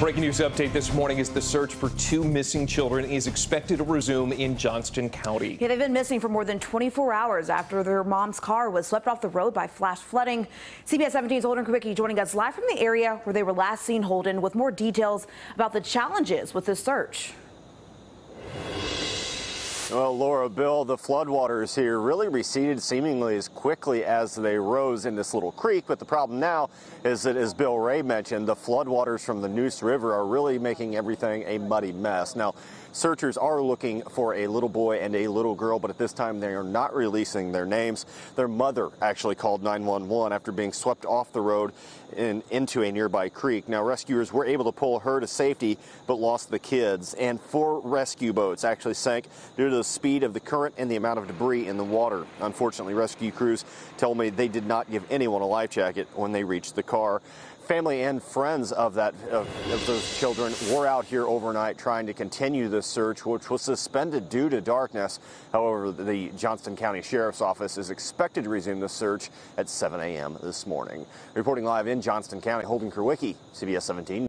Breaking news update this morning is the search for two missing children is expected to resume in Johnston County. Yeah, they've been missing for more than 24 hours after their mom's car was swept off the road by flash flooding. CBS 17's Holden Kurwicz joining us live from the area where they were last seen Holden with more details about the challenges with this search. Well, Laura, Bill, the floodwaters here really receded seemingly as quickly as they rose in this little creek. But the problem now is that, as Bill Reh mentioned, the floodwaters from the Neuse River are really making everything a muddy mess. Now, searchers are looking for a little boy and a little girl, but at this time they are not releasing their names. Their mother actually called 911 after being swept off the road in, into a nearby creek. Now, rescuers were able to pull her to safety, but lost the kids. And four rescue boats actually sank due to the speed of the current and the amount of debris in the water. Unfortunately, rescue crews tell me they did not give anyone a life jacket when they reached the car. Family and friends of that of, of those children were out here overnight trying to continue the search, which was suspended due to darkness. However, the Johnston County Sheriff's Office is expected to resume the search at 7 a.m. this morning. Reporting live in Johnston County, Holden Kurwicz, CBS 17.